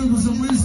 Querido, são.